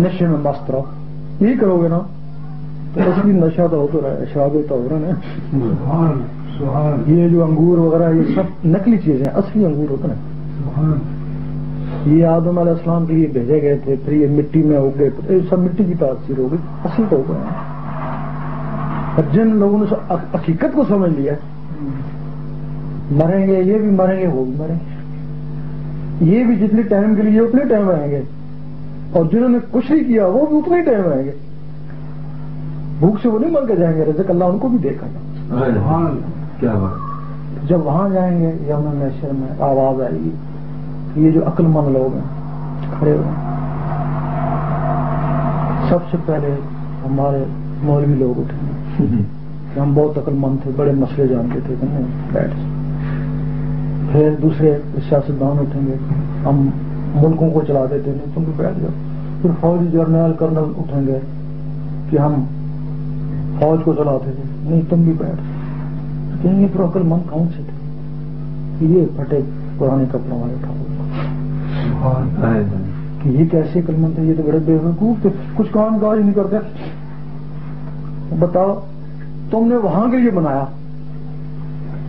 नशे में मस्त रहो। यही करोगे ना तो असली नशा तो हो तो रहा है शराबे तो हो रहा है ये जो अंगूर वगैरह ये सब नकली चीज़ें असली अंगूर होते हैं ये आदम अलैहिस्सलाम के लिए भेजे गए थे फिर ये मिट्टी में हो गए ये सब मिट्टी की तासीर हो गई असली तो हो गए। और जिन लोगों ने हकीकत को समझ लिया मरेंगे ये भी मरेंगे वो भी मरेंगे। ये भी जितने टाइम के लिए उतने टाइम आएँगे। और जिन्होंने कुछ नहीं किया वो भी उतने टाइम आएँगे भूख से वो नहीं मर के जाएँगे रजक अल्लाह उनको भी देखा क्या बात। जब वहाँ जाएँगे यमुना नशर में आवाज़ आएगी ये जो अक्लमंद लोग हैं खड़े हुए सबसे पहले हमारे मौलवी लोग उठेंगे। कि हम बहुत अक्लमंद थे बड़े मसले जानते थे कि बैठ फिर दूसरे सियासतदान उठेंगे हम मुल्कों को चलाते थे नहीं तुम भी बैठ जाओ। फिर फौजी जर्नल कर्नल उठेंगे कि हम फौज को चलाते थे नहीं तुम भी बैठ। कहेंगे फिर अक्लमंद कौन से थे? ये फटे पुराने कपड़ों वाले उठा कि ये कैसे अक्लमंद थे? ये तो बड़े बेवकूफ़ थे। कुछ काम काज नहीं करते। बताओ तुमने वहाँ के लिए बनाया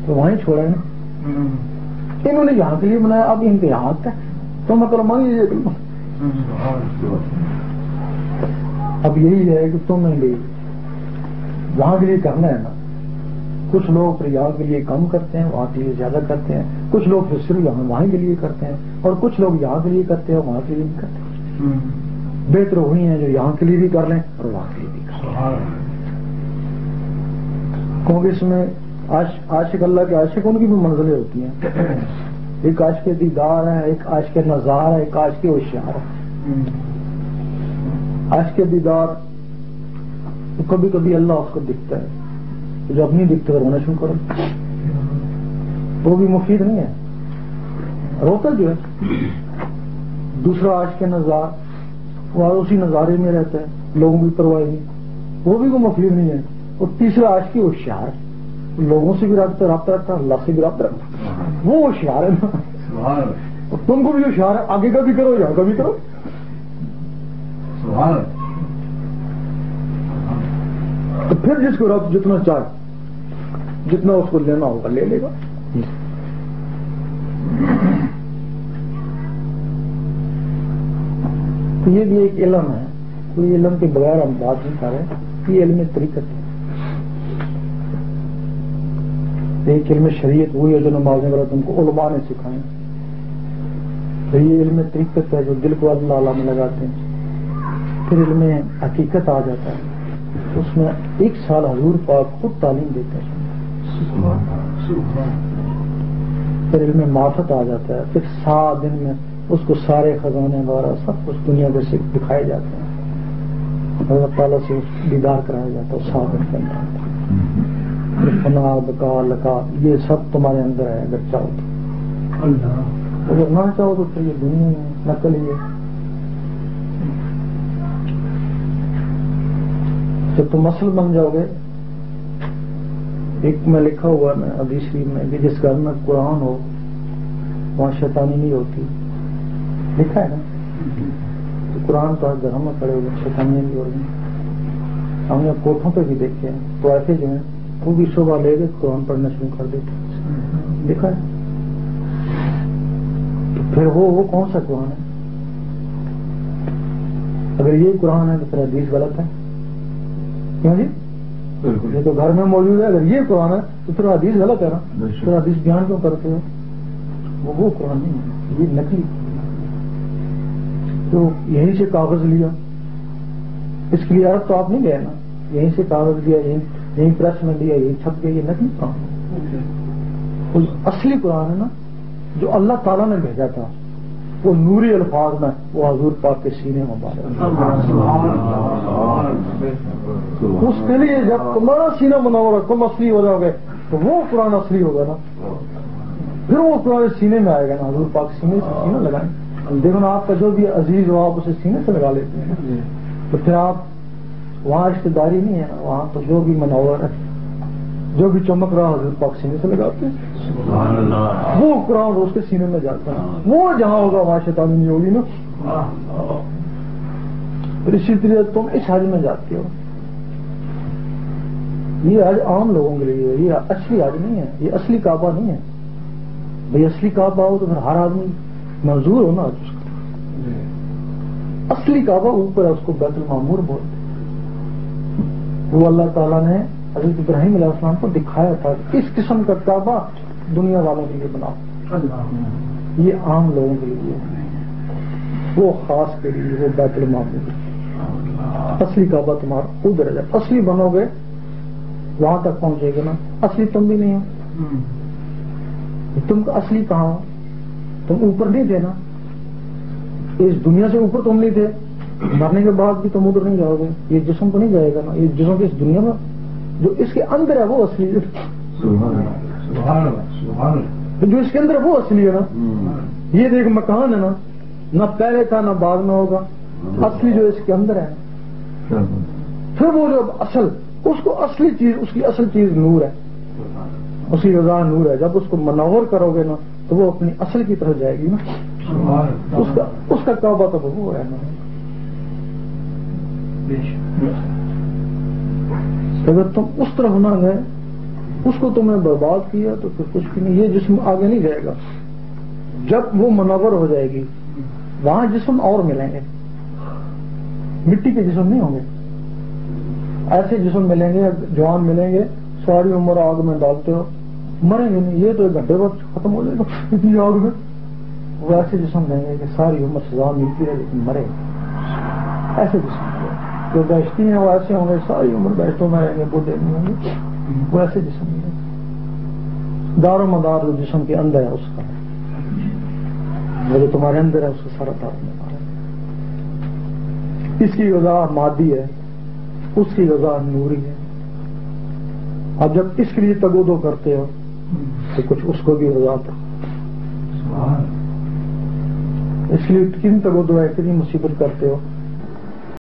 तो वहीं छोड़ा है ना? इन्होंने यहाँ के लिए बनाया अब इनके यहाँ तक तो मतलब मांगिए अब यही है कि तुम्हें भी वहाँ के लिए करना है ना। कुछ लोग फिर यहाँ के लिए कम करते हैं वहाँ के लिए ज़्यादा करते हैं। कुछ लोग फिर सिर्फ़ यहाँ वहाँ के लिए करते हैं। और कुछ लोग यहाँ के लिए करते हैं वहाँ के लिए भी करते। हैं बेहतर वही है जो यहाँ के लिए भी कर लें और वहाँ के लिए भी कर लें। क्योंकि इसमें आश, आशिक अल्लाह के आशिक उनकी भी मंजिलें होती हैं। एक आज के दीदार है एक आज के नजार है एक आज के होशियार है। आज के दीदार तो कभी कभी अल्लाह उसको दिखता है तो जब नहीं दिखता तो रोना शुरू करो। वो भी मुफीद नहीं है। रोता जो है। दूसरा आज के नजार वो उसी नजारे में रहता है लोगों की परवाही नहीं। वो भी वो मुफीद नहीं है। और तीसरा आज की होशियार। लोगों से भी रबता रबता रखता अल्लाह से भी रबता रखता वो होशियार है ना। और तुमको भी होशियार है आगे का भी करो यहाँ का भी करो तो फिर जिसको रब जितना चाहे जितना उसको लेना होगा ले लेगा। तो ये भी एक इलम है। कोई इलम के बगैर हम बात नहीं कर रहे ये इलम तरीकत है। एक इल्म शरीयत हुई है जो नमाजें गलत उनको उलमा ने सिखाए तो ये इल्म तरीकत है जो दिल को अल्लाह में लगाते हैं। फिर इल्म हकीकत आ जाता है। उसमें एक साल हजूर पाक खुद तालीम देते हैं। फिर इल्म माफत आ जाता है। फिर सात दिन में उसको सारे खजाने वगैरह सब कुछ दुनिया के दिखाए जाते हैं। अल्लाह ताला से दीदार कराया जाता है, सात दिन के अंदर। फना बका लका ये सब तुम्हारे अंदर है अगर चाहो तो। अगर ना चाहो तो फिर ये दुनिया में नकल ही है। जब तुम असल बन जाओगे एक में लिखा हुआ है अभी शरीफ में कि जिस घर में कुरान हो वहाँ शैतानी नहीं होती। लिखा है ना? तो कुरान तो हर घर में पड़े हुए शैतानियाँ नहीं हो रही हमने कोठों पे भी देखे हैं तो ऐसे जो है वो भी सुबह ले गए कुरान पढ़ना शुरू कर देते देखा है? तो फिर वो वो कौन सा कुरान है? अगर ये कुरान है तो फिर हदीस गलत है। क्यों जी? ये तो घर में मौजूद है अगर ये कुरान है तो फिर हदीस गलत है ना। फिर हदीस बयान क्यों करते हो? वो वो कुरान नहीं है ये नकली तो यहीं से कागज़ लिया। इसके लिए अर्थ तो आप नहीं गए ना। यहीं से कागज़ लिया यहीं यहीं प्रेस में लिया यहीं छप गया ये नकली कुरान कोई असली कुरान है ना, जो अल्लाह ताला ने भेजा था, वो नूरी अल्फाज में, वो हजूर पाक के सीने में बात उसके लिए जब तुम्हारा सीना बनाओगे तुम असली हो जाओगे तो वो कुरान असली होगा ना। फिर वो कुरान सीने में आएगा ना, हजूर पाक सीने से सीना लगाए। देखो ना आपका जो भी अज़ीज़ हो, आप उसे सीने से लगा लेते हैं। तो फिर आप वहाँ रिश्तेदारी नहीं है वहाँ तो जो भी मनोवर है जो भी चमक रहा हजूर पाक सीने से लगाते हैं। वो कुरान उसके सीने में जाता है। वो जहाँ होगा वहाँ शैतानी नहीं होगी ना इसी तरह तुम इस हज में जाते हो। ये हज आम लोगों के लिए ये असली हज नहीं है। ये असली काबा नहीं है। भाई असली काबा हो तो फिर हर आदमी मंजूर हो ना उसका असली काबा ऊपर है उसको बैतुल मामूर बोलते वो अल्लाह ताला ने हज़रत इब्राहिम अलैहिस्सलाम को दिखाया था कि इस किस्म का काबा दुनिया वालों के लिए बनाओ ये आम लोगों के लिए। वो खास के लिए, वो बैतुल मामूर असली काबा तुम्हारा उधर है। जब असली बनोगे, वहाँ तक पहुंचेगे ना। असली तुम भी नहीं हो। तुम असली कहा तुम ऊपर नहीं थे ना। इस दुनिया से ऊपर तुम नहीं थे। मरने के बाद भी तुम उधर नहीं जाओगे। ये जिसम तो नहीं जाएगा ना। ये जिस्म इस दुनिया में जो इसके अंदर है वो असली है। सुभान जो इसके अंदर है वो असली है ना। हम्म। ये देख मकान है ना। न पहले था ना बाद में होगा। असली जो इसके अंदर है। फिर वो जो असल उसको असली चीज़ उसकी असल चीज़ नूर है। उसकी रजा नूर है। जब उसको मनोवर करोगे ना तो वो अपनी असल की तरफ़ जाएगी ना। उसका उसका काबा तो वो है ना। अगर तुम उस तरफ़ ना गए, उसको तुमने बर्बाद किया तो फिर कुछ भी नहीं। ये जिसम आगे नहीं जाएगा। जब वो मनोवर हो जाएगी, वहाँ जिसम और मिलेंगे। मिट्टी के जिसम नहीं होंगे। ऐसे जिसम मिलेंगे, जवान मिलेंगे, सारी उम्र आग में डालते हो। मरेंगे नहीं। ये तो एक घंटे बाद खत्म हो जाएगा। इतनी आग में। वो ऐसे जिसम लेंगे कि सारी उम्र सजा मिलती है लेकिन मरे ऐसे जिस्म। जो बैठती हैं वो ऐसे होंगे सारी उम्र बैठों में रहेंगे बुढ़े नहीं होंगे वो ऐसे जिस्म मिलेंगे दारो मदार जो जिसम के अंदर है उसका वो जो तुम्हारे अंदर है उसका सारा दारो मदार है इसकी गजा मादी है उसकी गजा नूरी है अब जब इसके लिए तगोदो करते हो तो कुछ उसको भी गजा दो इसलिए कितनी तगोदो है कितनी मुसीबत करते हो